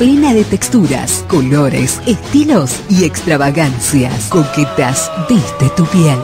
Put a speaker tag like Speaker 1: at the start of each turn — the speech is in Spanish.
Speaker 1: plena de texturas, colores, estilos y extravagancias. Coquetas viste tu piel.